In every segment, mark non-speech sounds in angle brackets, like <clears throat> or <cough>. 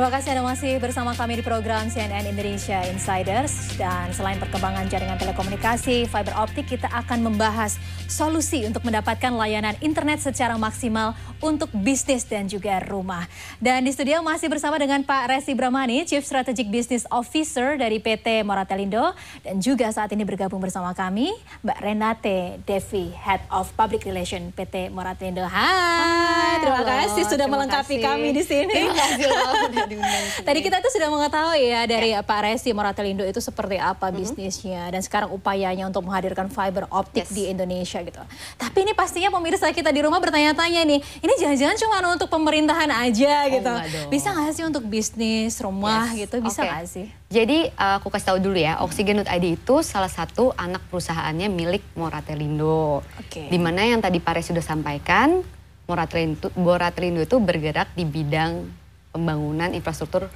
Terima kasih Anda masih bersama kami di program CNN Indonesia Insiders. Dan selain perkembangan jaringan telekomunikasi, fiber optik, kita akan membahas solusi untuk mendapatkan layanan internet secara maksimal untuk bisnis dan juga rumah. Dan di studio masih bersama dengan Pak Resi Bramani, Chief Strategic Business Officer dari PT Moratelindo. Dan juga saat ini bergabung bersama kami, Mbak Renate Devi, Head of Public Relation PT Moratelindo. Hai, Hai terima kasih sudah melengkapi kasih. kami di sini. Terima kasih <laughs> Tadi kita tuh sudah mengetahui ya dari ya. Pak Resi Moratelindo itu seperti apa mm -hmm. bisnisnya dan sekarang upayanya untuk menghadirkan fiber optik yes. di Indonesia gitu. Tapi ini pastinya pemirsa kita di rumah bertanya-tanya nih, ini jangan-jangan cuma untuk pemerintahan aja oh, gitu. Bisa nggak sih untuk bisnis rumah yes. gitu? Bisa nggak okay. sih? Jadi uh, aku kasih tahu dulu ya, Oxygen.id itu salah satu anak perusahaannya milik Moratelindo. Okay. Di mana yang tadi Pak Resi sudah sampaikan, Moratelindo, Moratelindo itu bergerak di bidang pembangunan infrastruktur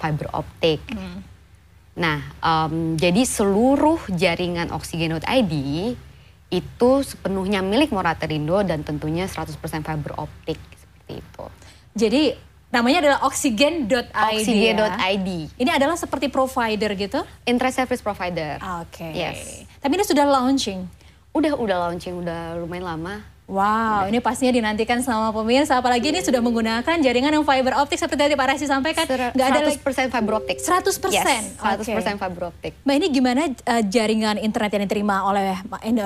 fiber optik. Hmm. Nah, um, jadi seluruh jaringan Oksigen.id itu sepenuhnya milik Moraterindo dan tentunya 100% fiber optik seperti itu. Jadi namanya adalah. Oksigen.id. Ya? Ini adalah seperti provider gitu? Internet service provider. Oke. Okay. Yes. Tapi ini sudah launching. Udah udah launching, udah lumayan lama. Wow, ini pastinya dinantikan sama pemirsa. Apalagi ini sudah menggunakan jaringan yang fiber optik seperti tadi Pak Rasi sampaikan. Nggak ada 100% fiber optik. 100%? Yes, 100% okay. fiber optik. Mbak ini gimana uh, jaringan internet yang diterima oleh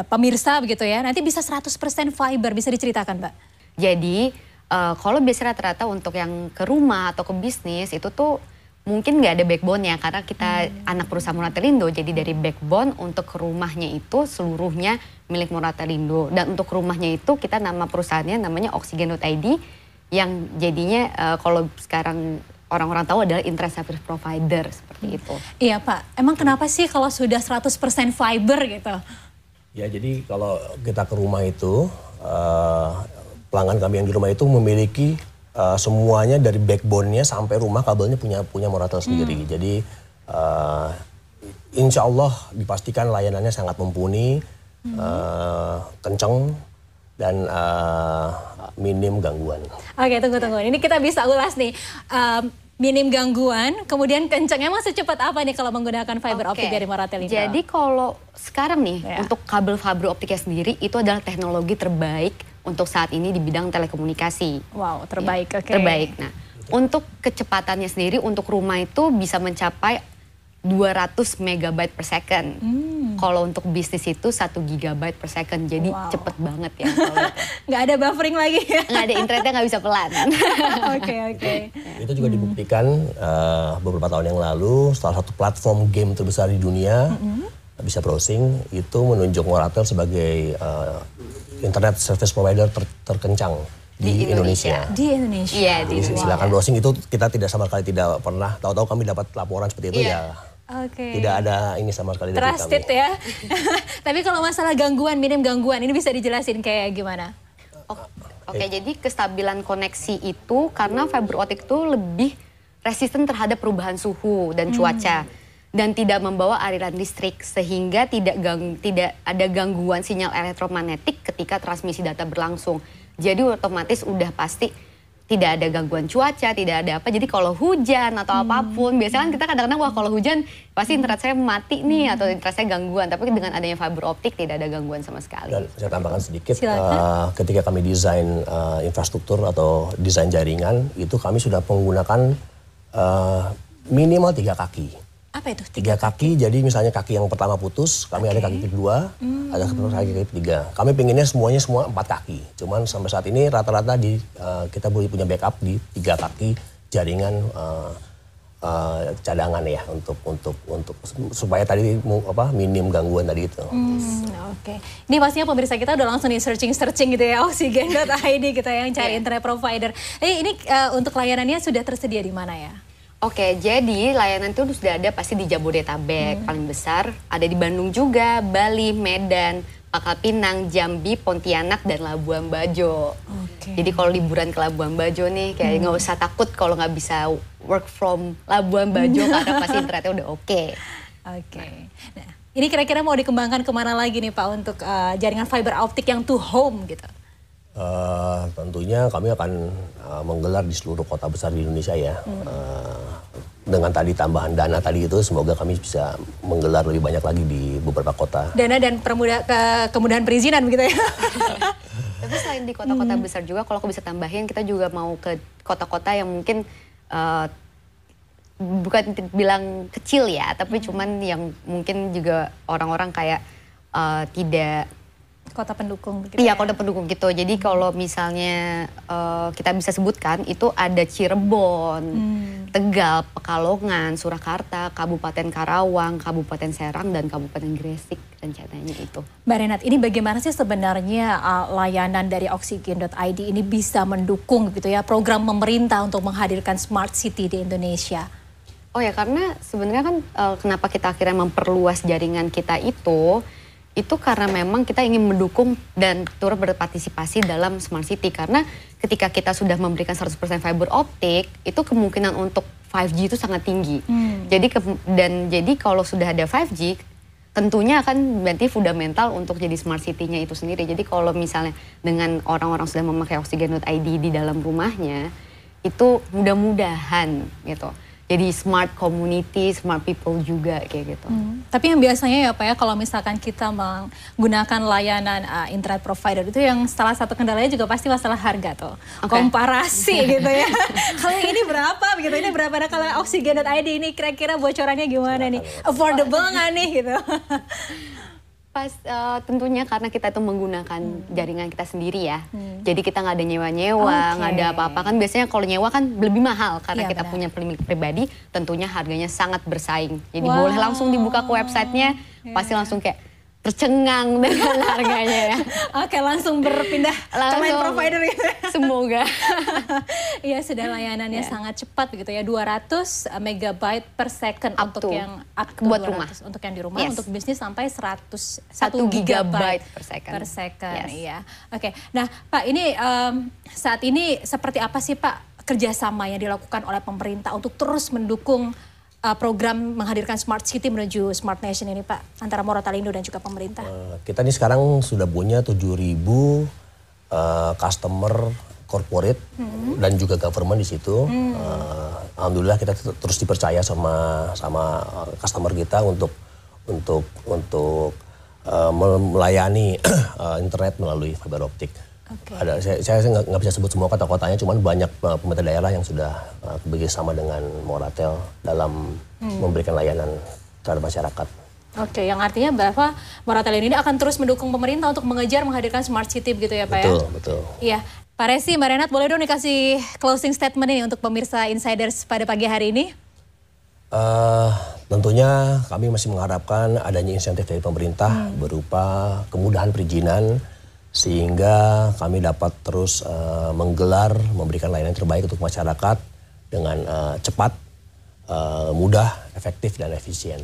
pemirsa begitu ya? Nanti bisa 100% fiber, bisa diceritakan Mbak? Jadi uh, kalau biasanya rata-rata untuk yang ke rumah atau ke bisnis itu tuh mungkin nggak ada backbone ya karena kita hmm. anak perusahaan Moratelindo jadi dari backbone untuk rumahnya itu seluruhnya milik Moratelindo dan untuk rumahnya itu kita nama perusahaannya namanya Oxygen.id yang jadinya uh, kalau sekarang orang-orang tahu adalah interest service provider seperti itu. Iya Pak, emang kenapa sih kalau sudah 100% fiber gitu? Ya jadi kalau kita ke rumah itu uh, pelanggan kami yang di rumah itu memiliki uh, semuanya dari backbone-nya sampai rumah kabelnya punya punya Moratel sendiri. Hmm. Jadi uh, insya Allah dipastikan layanannya sangat mumpuni, hmm. uh, kenceng dan uh, minim gangguan. Oke tunggu tunggu, ini kita bisa ulas nih. Um, minim gangguan, kemudian kencengnya masih cepat apa nih kalau menggunakan fiber okay. optik dari Moratel ini? Jadi kalau sekarang nih ya. untuk kabel fiber optiknya sendiri itu adalah teknologi terbaik untuk saat ini di bidang telekomunikasi. Wow, terbaik. Ya, okay. Terbaik. Nah, untuk kecepatannya sendiri untuk rumah itu bisa mencapai 200 megabyte per second. Hmm. Kalau untuk bisnis itu 1 gigabyte per second. Jadi wow. cepet banget ya. <laughs> nggak ada buffering lagi ya? Nggak ada, internetnya nggak bisa pelan. <laughs> Oke, oke. Okay, okay. Itu juga hmm. dibuktikan uh, beberapa tahun yang lalu, salah satu platform game terbesar di dunia, -hmm. bisa browsing, itu menunjuk Moratel sebagai uh, internet service provider ter terkencang di, di Indonesia. Indonesia. Di Indonesia. Iya, di Indonesia. Silakan browsing itu kita tidak sama sekali tidak pernah tahu-tahu kami dapat laporan seperti itu yeah. ya. Okay. Tidak ada ini sama sekali dari Trusted kami. ya. <laughs> Tapi kalau masalah gangguan, minim gangguan, ini bisa dijelasin kayak gimana? Oke, okay, jadi kestabilan koneksi itu karena fiber optik itu lebih resisten terhadap perubahan suhu dan hmm. Dan tidak membawa aliran listrik sehingga tidak gang, tidak ada gangguan sinyal elektromagnetik ketika transmisi data berlangsung. Jadi otomatis udah pasti tidak ada gangguan cuaca, tidak ada apa. Jadi kalau hujan atau hmm. apa pun, biasanya kan kita kadang-kadang wah kalau hujan pasti internet saya mati nih hmm. atau internet saya gangguan. Tapi dengan adanya fiber optik tidak ada gangguan sama sekali. Dan saya tambahkan sedikit, uh, ketika kami desain uh, infrastruktur atau desain jaringan, itu kami sudah menggunakan uh, minimal tiga kaki. Apa itu? Tiga, kaki, jadi misalnya kaki yang pertama putus, kami okay. ada kaki kedua, hmm. ada kaki ketiga. Kami pinginnya semuanya semua empat kaki. Cuman sampai saat ini rata-rata di uh, kita boleh punya backup di tiga kaki jaringan uh, uh, cadangan ya untuk untuk untuk supaya tadi apa minim gangguan tadi itu. Hmm, Oke, okay. ini pastinya pemirsa kita udah langsung nih searching searching gitu ya oksigen.id kita yang cari yeah. internet provider. Eh ini uh, untuk layanannya sudah tersedia di mana ya? Oke, jadi layanan itu sudah ada pasti di Jabodetabek hmm. paling besar, ada di Bandung juga, Bali, Medan, Pangkal Pinang, Jambi, Pontianak dan Labuan Bajo. Okay. Jadi kalau liburan ke Labuan Bajo nih kayak hmm. nggak hmm. usah takut kalau nggak bisa work from Labuan Bajo <laughs> karena pasti internetnya udah oke. Okay. Oke. Okay. Nah, ini kira-kira mau dikembangkan ke mana lagi nih Pak untuk uh, jaringan fiber optik yang to home gitu? Uh, tentunya kami akan uh, menggelar di seluruh kota besar di Indonesia ya. Hmm. Uh, dengan tadi tambahan dana tadi itu, semoga kami bisa menggelar lebih banyak lagi di beberapa kota. Dana dan permudah ke kemudahan perizinan begitu ya. <laughs> Tapi selain di kota-kota hmm. besar juga, kalau aku bisa tambahin, kita juga mau ke kota-kota yang mungkin uh, bukan bilang kecil ya, tapi hmm. cuman yang mungkin juga orang-orang kayak uh, tidak kota pendukung begitu. Iya, ya? kota pendukung gitu. Jadi kalau misalnya uh, kita bisa sebutkan itu ada Cirebon, hmm. Tegal, Pekalongan, Surakarta, Kabupaten Karawang, Kabupaten Serang dan Kabupaten Gresik rencananya itu. Mbak Renat, ini bagaimana sih sebenarnya uh, layanan dari oksigen.id ini bisa mendukung gitu ya program pemerintah untuk menghadirkan smart city di Indonesia? Oh ya, karena sebenarnya kan uh, kenapa kita akhirnya memperluas jaringan kita itu itu karena memang kita ingin mendukung dan turut berpartisipasi dalam smart city karena ketika kita sudah memberikan 100% fiber optik itu kemungkinan untuk 5G itu sangat tinggi. Hmm. Jadi ke, dan jadi kalau sudah ada 5G tentunya akan berarti fundamental untuk jadi smart city-nya itu sendiri. Jadi kalau misalnya dengan orang-orang sudah memakai oksigen.id di dalam rumahnya itu mudah-mudahan gitu jadi smart community, smart people juga kayak gitu. Hmm. Tapi yang biasanya ya Pak ya kalau misalkan kita menggunakan layanan uh, internet provider itu yang salah satu kendalanya juga pasti masalah harga tuh. Okay. Komparasi <laughs> gitu ya. kalau ini berapa begitu, ini berapa. Nah kalau oksigen.id ini kira-kira bocorannya gimana nih? Affordable nggak nih gitu? <laughs> Pas uh, tentunya karena kita tuh menggunakan hmm. jaringan kita sendiri ya. Hmm. Jadi kita nggak ada nyewa-nyewa, nggak okay. ada apa-apa kan biasanya kalau nyewa kan lebih mahal karena ya, kita benar. punya pemilik pribadi, tentunya harganya sangat bersaing. Jadi wow. boleh langsung dibuka ke websitenya, yeah. pasti langsung kayak tercengang <laughs> dengan harganya ya. Oke, langsung berpindah langsung, ke lain provider gitu. Semoga. <laughs> Iya, sudah layanannya yeah. sangat cepat begitu ya. 200 megabyte per second up untuk to, yang up to buat 200, rumah. Untuk yang di rumah, yes. untuk bisnis sampai 100 1 gigabyte per second. Per second, yes. iya. Oke. Nah, Pak, ini um, saat ini seperti apa sih Pak kerjasama yang dilakukan oleh pemerintah untuk terus mendukung uh, program menghadirkan smart city menuju smart nation ini Pak antara Moratalindo dan juga pemerintah? Uh, kita ini sekarang sudah punya 7.000 uh, customer corporate hmm. dan juga government di situ. Hmm. Uh, Alhamdulillah kita terus dipercaya sama sama customer kita untuk untuk untuk uh, melayani uh, <clears throat> internet melalui fiber optik. Okay. Ada saya saya nggak bisa sebut semua kota-kotanya, cuman banyak uh, pemerintah daerah yang sudah uh, bekerjasama dengan Moratel dalam hmm. memberikan layanan terhadap masyarakat. Oke, okay, yang artinya bahwa Moratel ini akan terus mendukung pemerintah untuk mengejar menghadirkan smart city begitu ya Pak betul, ya? Betul, betul. Iya. Pak Resi, Mbak Renat boleh dong dikasih closing statement ini untuk pemirsa Insiders pada pagi hari ini? Uh, tentunya kami masih mengharapkan adanya insentif dari pemerintah hmm. berupa kemudahan perizinan, sehingga kami dapat terus uh, menggelar memberikan layanan terbaik untuk masyarakat dengan uh, cepat, uh, mudah, efektif dan efisien.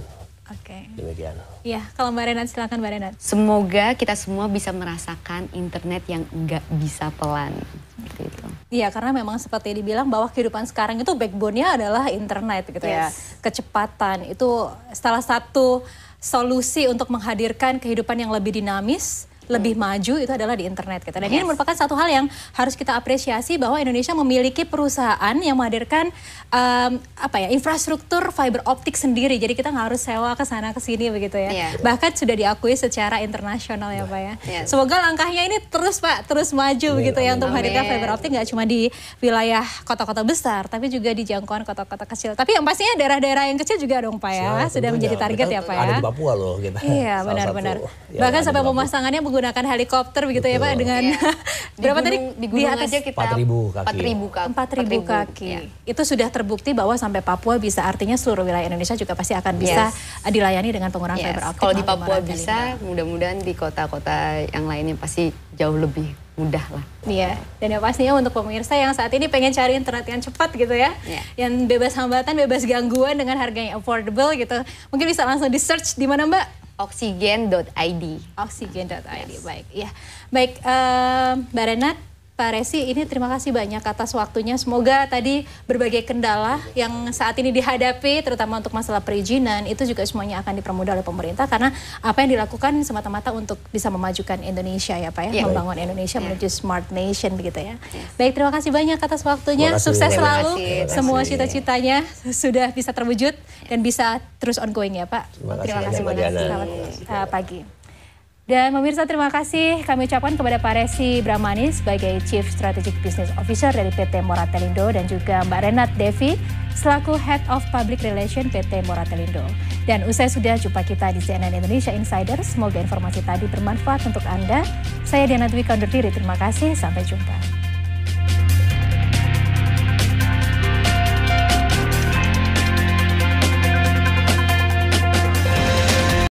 Oke. Okay. Demikian. Iya, kalau Mbak Renat silakan Mbak Renat. Semoga kita semua bisa merasakan internet yang enggak bisa pelan. Seperti itu. Iya, karena memang seperti dibilang bahwa kehidupan sekarang itu backbone-nya adalah internet gitu ya. yes. ya. Kecepatan itu salah satu solusi untuk menghadirkan kehidupan yang lebih dinamis, lebih maju itu adalah di internet kita. Dan yes. ini merupakan satu hal yang harus kita apresiasi bahwa Indonesia memiliki perusahaan yang menghadirkan um, apa ya infrastruktur fiber optik sendiri. Jadi kita nggak harus sewa ke sana ke sini begitu ya. Yeah. Bahkan sudah diakui secara internasional ya Pak ya. Yes. Semoga langkahnya ini terus Pak terus maju amin, begitu ya untuk menghadirkan fiber optik nggak cuma di wilayah kota-kota besar tapi juga di jangkauan kota-kota kecil. Tapi yang pastinya daerah-daerah yang kecil juga dong Pak ya. Siap, sudah menjadi target ya Pak ya. Ada di Papua loh kita. Iya benar-benar. Bahkan sampai pemasangannya menggunakan helikopter begitu Betul. ya Pak dengan <laughs> ya. berapa tadi di, di atas aja kita 4000 kaki. 4000 kaki. 4000 kaki. Ya. Itu sudah terbukti bahwa sampai Papua bisa artinya seluruh wilayah Indonesia juga pasti akan bisa yes. dilayani dengan penggunaan yes. fiber optik. Kalau di Papua bisa, mudah-mudahan di kota-kota yang lainnya pasti jauh lebih mudah lah. Iya, dan yang pastinya untuk pemirsa yang saat ini pengen cari internet yang cepat gitu ya, yeah. yang bebas hambatan, bebas gangguan dengan harganya affordable gitu, mungkin bisa langsung di search di mana Mbak? oksigen.id. Oksigen.id, yes. baik. Ya, baik. Uh, Mbak Renat, Pak Resi, ini terima kasih banyak atas waktunya. Semoga tadi berbagai kendala yang saat ini dihadapi, terutama untuk masalah perizinan, itu juga semuanya akan dipermudah oleh pemerintah karena apa yang dilakukan semata-mata untuk bisa memajukan Indonesia ya Pak ya, Yeah. membangun Indonesia Yeah. menuju smart nation begitu ya. Baik, terima kasih banyak atas waktunya. Kasih. Sukses selalu. kasih. Semua cita-citanya sudah bisa terwujud dan bisa terus ongoing ya Pak. Terima kasih Terima kasih banyak. Selamat uh, pagi. Dan pemirsa terima kasih kami ucapkan kepada Pak Resi Brahmani sebagai Chief Strategic Business Officer dari PT Moratelindo dan juga Mbak Renat Devi selaku Head of Public Relation PT Moratelindo. Dan usai sudah jumpa kita di CNN Indonesia Insider, semoga informasi tadi bermanfaat untuk Anda. Saya Diana Dwi undur diri, terima kasih, sampai jumpa.